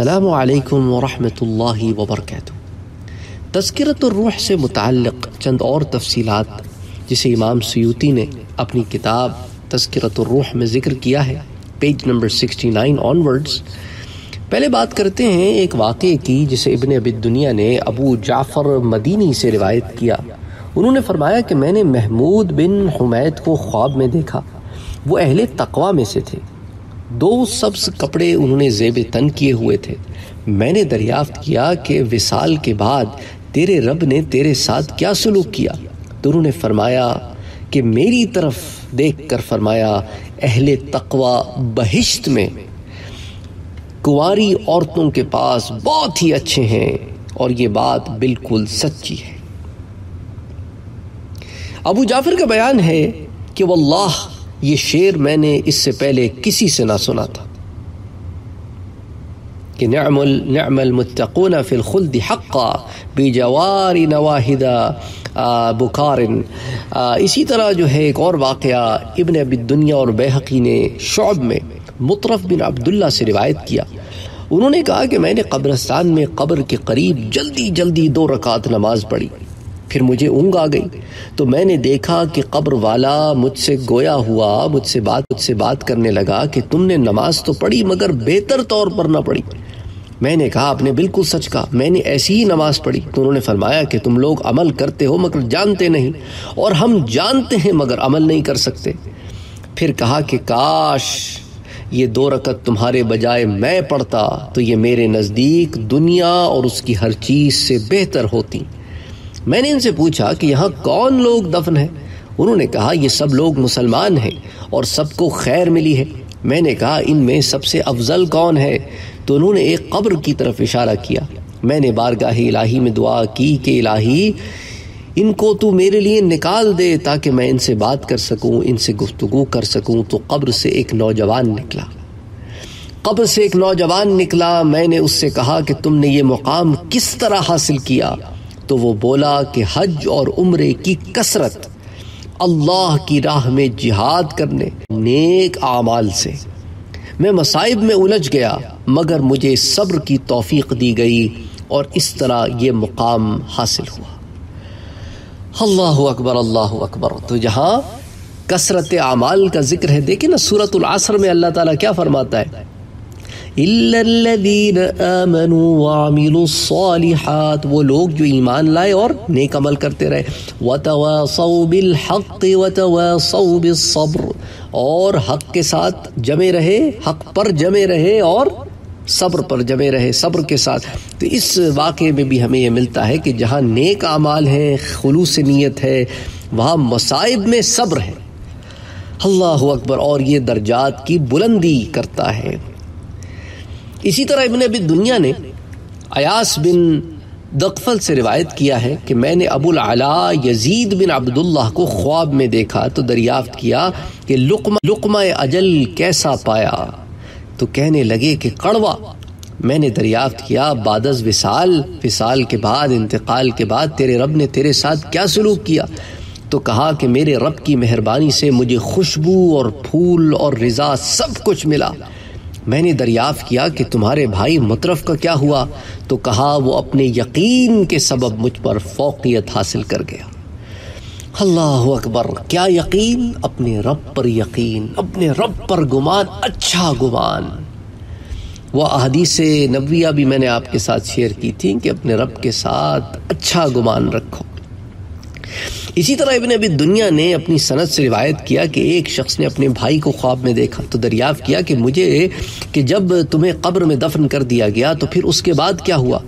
السلام علیکم ورحمۃ اللہ وبرکاتہ۔ تذکرت الروح سے متعلق چند اور تفصیلات، جسے امام سیوتی نے اپنی کتاب تذکرت الروح میں ذکر کیا ہے، page number sixty nine onwards پہلے بات کرتے ہیں ایک واقعے کی، جسے ابن ابی دنیا نے ابو جعفر مدینی سے روایت کیا۔ انہوں نے فرمایا کہ میں نے محمود بن حمید کو خواب میں دیکھا۔ وہ اہل تقوی میں سے تھے۔ دو سبز کپڑے انہوں نے زیب تن کیے ہوئے تھے۔ میں نے دریافت کیا کہ وصال کے بعد تیرے رب نے تیرے ساتھ کیا سلوک کیا۔ تو انہوں نے فرمایا کہ میری طرف دیکھ کر فرمایا، اہل تقوی بہشت میں کنواری عورتوں کے پاس بہت ہی اچھے ہیں اور یہ بات بالکل سچی ہے۔ ابو جعفر کا بیان ہے کہ واللہ یہ شعر میں نے اس سے پہلے کسی سے نہ سنا تھا کہ نعم نعم المتقون فی الخلد حقا بجوار نواہدہ بکار اسی طرح جو ہے ایک اور واقعہ ابن ابی دنیا اور بیحقی نے شعب میں مطرف بن عبداللہ سے روایت کیا۔ انہوں نے کہا کہ میں نے قبرستان میں قبر کے قریب جلدی جلدی دو رکعت نماز پڑھی۔ پھر مجھے اونگ آ گئی۔ تو میں نے دیکھا کہ قبر والا مجھ سے گویا ہوا، مجھ سے بات، مجھ سے بات کرنے لگا کہ تم نے نماز تو پڑھی مگر بہتر طور پر نہ پڑھی۔ میں نے کہا، آپ نے بالکل سچ کہا، میں نے ایسی ہی نماز پڑھی۔ تو انہوں نے فرمایا کہ تم لوگ عمل کرتے ہو مگر جانتے نہیں، اور ہم جانتے ہیں مگر عمل نہیں کر سکتے۔ پھر کہا کہ کاش یہ دو رکت تمہارے بجائے میں پڑھتا تو یہ میرے نزدیک دنیا اور اس کی ہر چیز سے بہتر ہوتی۔ میں نے ان سے پوچھا کہ یہاں کون لوگ دفن ہیں؟ انہوں نے کہا، یہ سب لوگ مسلمان ہیں اور سب کو خیر ملی ہے۔ میں نے کہا، ان میں سب سے افضل کون ہے؟ تو انہوں نے ایک قبر کی طرف اشارہ کیا۔ میں نے بارگاہ الہی میں دعا کی کہ الہی، ان کو تو میرے لیے نکال دے تاکہ میں ان سے بات کر سکوں، ان سے گفتگو کر سکوں۔ تو قبر سے ایک نوجوان نکلا۔ قبر سے ایک نوجوان نکلا۔ میں نے اس سے کہا کہ تم نے یہ مقام کس طرح حاصل کیا؟ تو وہ بولا کہ حج اور عمرے کی کثرت اللہ کی راہ میں جہاد کرنے نیک اعمال سے۔ میں مصائب میں الجھ گیا، مگر مجھے صبر کی توفیق دی گئی اور اس طرح یہ مقام حاصل ہوا۔ اللہ اکبر اللہ اکبر۔ تو جہاں کثرت اعمال کا ذکر ہے، دیکھیں نا سورت العصر میں اللہ تعالیٰ کیا فرماتا ہے؟ الصالحات، وہ لوگ جو ایمان لائے اور نیک عمل کرتے رہے۔ وَتَوَاصَوْا بِالْحَقِّ وَتَوَاصَوْا بِالصَّبْرِ۔ اور حق کے ساتھ جمے رہے، حق پر جمے رہے اور صبر پر جمے رہے، صبر کے ساتھ۔ تو اس واقعے میں بھی ہمیں یہ ملتا ہے کہ جہاں نیک اعمال ہیں، خلوص نیت ہے، وہاں مصائب میں صبر ہے۔ اللہ اکبر، اور یہ درجات کی بلندی کرتا ہے۔ اسی طرح ابن ابی دنیا نے ایاس بن دقفل سے روایت کیا ہے کہ میں نے ابو العلا یزید بن عبداللہ کو خواب میں دیکھا تو دریافت کیا کہ لقمہ لقمہ اجل کیسا پایا؟ تو کہنے لگے کہ کڑوا۔ میں نے دریافت کیا بادز وصال وصال کے بعد، انتقال کے بعد تیرے رب نے تیرے ساتھ کیا سلوک کیا؟ تو کہا کہ میرے رب کی مہربانی سے مجھے خوشبو اور پھول اور رضا سب کچھ ملا۔ میں نے دریافت کیا کہ تمہارے بھائی مطرف کا کیا ہوا؟ تو کہا وہ اپنے یقین کے سبب مجھ پر فوقیت حاصل کر گیا۔ اللہ اکبر، کیا یقین؟ اپنے رب پر یقین، اپنے رب پر گمان اچھا گمان۔ وہ احادیث نبویہ بھی میں نے آپ کے ساتھ شیئر کی تھی کہ اپنے رب کے ساتھ اچھا گمان رکھو۔ اسی طرح ابن ابی دنیا نے اپنی صنعت سے روایت کیا کہ ایک شخص نے اپنے بھائی کو خواب میں دیکھا تو دریافت کیا کہ مجھے کہ جب تمہیں قبر میں دفن کر دیا گیا تو پھر اس کے بعد کیا ہوا؟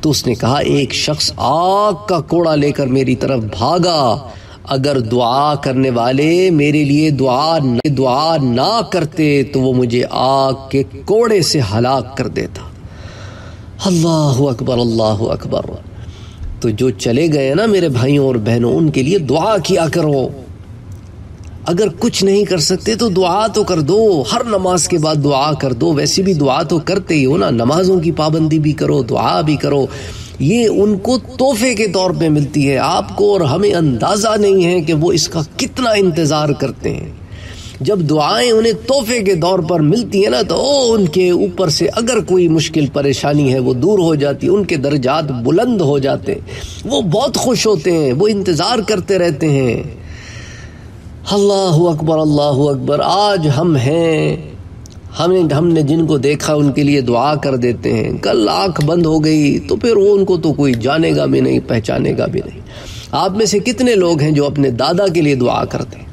تو اس نے کہا، ایک شخص آگ کا کوڑا لے کر میری طرف بھاگا۔ اگر دعا کرنے والے میرے لیے دعا دعا نہ کرتے تو وہ مجھے آگ کے کوڑے سے ہلاک کر دیتا۔ اللہ اکبر اللہ اکبر۔ تو جو چلے گئے نا میرے بھائیوں اور بہنوں، ان کے لیے دعا کیا کرو۔ اگر کچھ نہیں کر سکتے تو دعا تو کر دو۔ ہر نماز کے بعد دعا کر دو۔ ویسے بھی دعا تو کرتے ہی ہو نا۔ نمازوں کی پابندی بھی کرو، دعا بھی کرو۔ یہ ان کو تحفے کے طور پہ ملتی ہے۔ آپ کو اور ہمیں اندازہ نہیں ہے کہ وہ اس کا کتنا انتظار کرتے ہیں۔ جب دعائیں انہیں تحفے کے دور پر ملتی ہیں نا تو ان کے اوپر سے اگر کوئی مشکل پریشانی ہے، وہ دور ہو جاتی ان کے درجات بلند ہو جاتے وہ بہت خوش ہوتے ہیں، وہ انتظار کرتے رہتے ہیں۔ اللہ اکبر اللہ اکبر، آج ہم ہیں۔ ہم ہم نے جن کو دیکھا، ان کے لیے دعا کر دیتے ہیں۔ کل آنکھ بند ہو گئی تو پھر وہ ان کو تو کوئی جانے گا بھی نہیں، پہچانے گا بھی نہیں۔ آپ میں سے کتنے لوگ ہیں جو اپنے دادا کے لیے دعا کرتے ہیں؟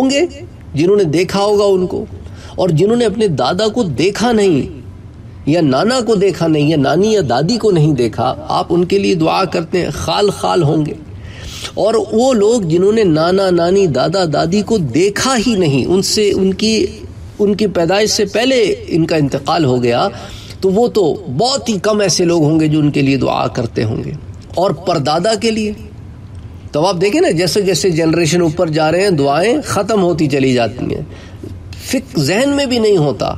ہوں گے جنہوں نے دیکھا ہوگا ان کو اور جنہوں نے اپنے دادا کو دیکھا نہیں یا نانا کو دیکھا نہیں یا نانی یا دادی کو نہیں دیکھا، آپ ان کے لیے دعا کرتے ہیں، خال خال ہوں گے۔ اور وہ لوگ جنہوں نے نانا، نانی، دادا، دادی کو دیکھا ہی نہیں، ان سے، ان کی ان کی پیدائش سے پہلے ان کا انتقال ہو گیا، تو وہ تو بہت ہی کم ایسے لوگ ہوں گے جو ان کے لیے دعا کرتے ہوں گے۔ اور پردادا کے لیے تو آپ دیکھیں نا، جیسے جیسے جنریشن اوپر جا رہے ہیں، دعائیں ختم ہوتی چلی جاتی ہیں۔ فک ذہن میں بھی نہیں ہوتا۔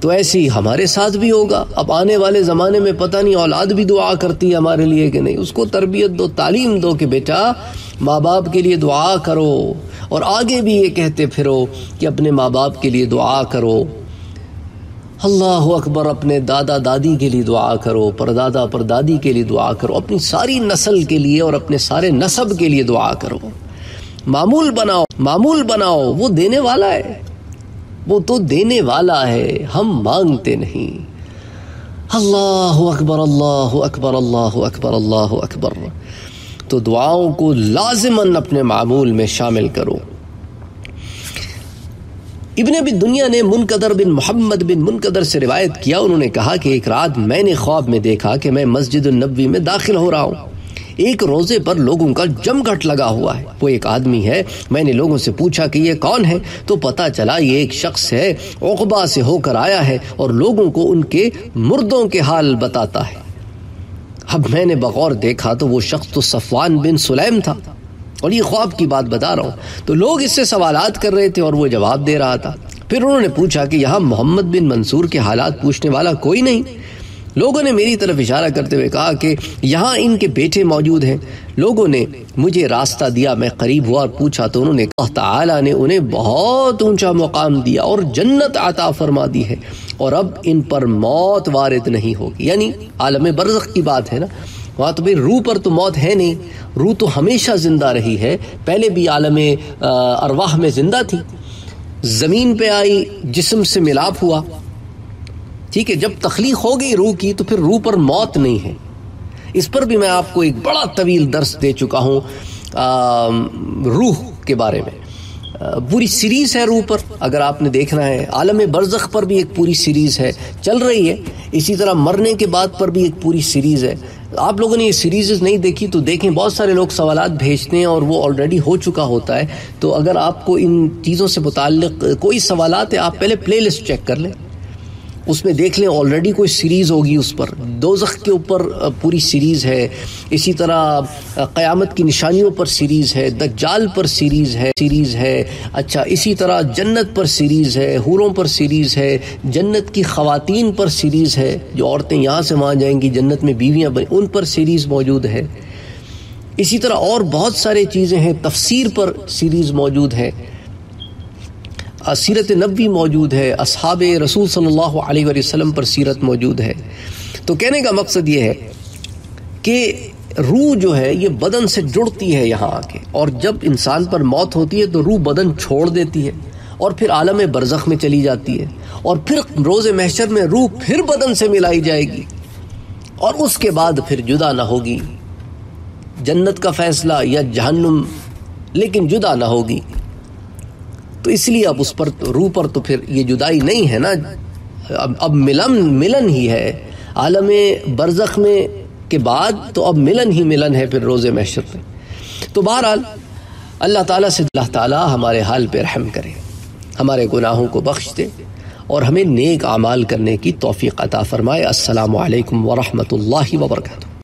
تو ایسی ہمارے ساتھ بھی ہوگا۔ اب آنے والے زمانے میں پتہ نہیں اولاد بھی دعا کرتی ہے ہمارے لیے کہ نہیں۔ اس کو تربیت دو، تعلیم دو کہ بیٹا ماں باپ کے لیے دعا کرو۔ اور آگے بھی یہ کہتے پھرو کہ اپنے ماں باپ کے لیے دعا کرو۔ اللہ اکبر اپنے دادا دادی کے لیے دعا کرو، پردادا پردادی کے لیے دعا کرو، اپنی ساری نسل کے لیے اور اپنے سارے نصب کے لیے دعا کرو۔ معمول بناؤ معمول بناؤ، وہ دینے والا ہے۔ وہ تو دینے والا ہے، ہم مانگتے نہیں۔ اللہ اکبر اللہ اکبر اللہ اکبر اللہ اکبر۔ تو دعاؤں کو لازماً اپنے معمول میں شامل کرو۔ ابن ابی دنیا نے منقدر بن محمد بن منقدر سے روایت کیا، انہوں نے کہا کہ ایک رات میں نے خواب میں دیکھا کہ میں مسجد النبی میں داخل ہو رہا ہوں۔ ایک روزے پر لوگوں کا جم گھٹ لگا ہوا ہے۔ وہ ایک آدمی ہے۔ میں نے لوگوں سے پوچھا کہ یہ کون ہے؟ تو پتا چلا یہ ایک شخص ہے، عقبہ سے ہو کر آیا ہے اور لوگوں کو ان کے مردوں کے حال بتاتا ہے۔ اب میں نے بغور دیکھا تو وہ شخص تو صفوان بن سلیم تھا۔ اور یہ خواب کی بات بتا رہا ہوں۔ تو لوگ اس سے سوالات کر رہے تھے اور وہ جواب دے رہا تھا۔ پھر انہوں نے پوچھا کہ یہاں محمد بن منصور کے حالات پوچھنے والا کوئی نہیں۔ لوگوں نے میری طرف اشارہ کرتے ہوئے کہا کہ یہاں ان کے بیٹے موجود ہیں۔ لوگوں نے مجھے راستہ دیا، میں قریب ہوا اور پوچھا تو انہوں نے اللہ تعالیٰ نے انہیں بہت اونچا مقام دیا اور جنت عطا فرما دی ہے۔ اور اب ان پر موت وارد نہیں ہوگی۔ یعنی عالم برزخ کی بات ہے نا۔ وہاں تو بھائی روح پر تو موت ہے نہیں، روح تو ہمیشہ زندہ رہی ہے۔ پہلے بھی عالم ارواح میں زندہ تھی۔ زمین پہ آئی، جسم سے ملاپ ہوا۔ ٹھیک ہے، جب تخلیق ہو گئی روح کی تو پھر روح پر موت نہیں ہے۔ اس پر بھی میں آپ کو ایک بڑا طویل درس دے چکا ہوں روح کے بارے میں۔ پوری سیریز ہے روح پر۔ اگر آپ نے دیکھنا ہے، عالم برزخ پر بھی ایک پوری سیریز ہے، چل رہی ہے۔ اسی طرح مرنے کے بعد پر بھی ایک پوری سیریز ہے۔ آپ لوگوں نے یہ سیریز نہیں دیکھی تو دیکھیں، بہت سارے لوگ سوالات بھیجتے ہیں اور وہ آلریڈی ہو چکا ہوتا ہے۔ تو اگر آپ کو ان چیزوں سے متعلق کوئی سوالات ہے آپ پہلے پلے لسٹ چیک کر لیں۔ اس میں دیکھ لیں آلریڈی کوئی سیریز ہوگی اس پر۔ دوزخ کے اوپر پوری سیریز ہے۔ اسی طرح قیامت کی نشانیوں پر سیریز ہے۔ دجال پر سیریز ہے سیریز ہے۔ اچھا اسی طرح جنت پر سیریز ہے، حوروں پر سیریز ہے۔ جنت کی خواتین پر سیریز ہے۔ جو عورتیں یہاں سے وہاں جائیں گی، جنت میں بیویاں بنیں، ان پر سیریز موجود ہے۔ اسی طرح اور بہت سارے چیزیں ہیں۔ تفسیر پر سیریز موجود ہے۔ سیرت نبی موجود ہے، اصحاب رسول صلی اللہ علیہ وسلم پر سیرت موجود ہے۔ تو کہنے کا مقصد یہ ہے کہ روح جو ہے، یہ بدن سے جڑتی ہے یہاں آ کے اور جب انسان پر موت ہوتی ہے، تو روح بدن چھوڑ دیتی ہے۔ اور پھر عالم برزخ میں چلی جاتی ہے۔ اور پھر روز محشر میں روح پھر بدن سے ملائی جائے گی۔ اور اس کے بعد پھر جدا نہ ہوگی۔ جنت کا فیصلہ یا جہنم، لیکن جدا نہ ہوگی۔ تو اس لیے اب اس پر روح پر تو پھر یہ جدائی نہیں ہے نا۔ اب اب ملن ملن ہی ہے۔ عالم برزخ میں کے بعد تو اب ملن ہی ملن ہے پھر روز محشر میں تو بہرحال اللہ تعالیٰ سے اللہ تعالیٰ ہمارے حال پہ رحم کرے۔ ہمارے گناہوں کو بخش دے اور ہمیں نیک اعمال کرنے کی توفیق عطا فرمائے۔ السلام علیکم ورحمۃ اللہ وبرکاتہ۔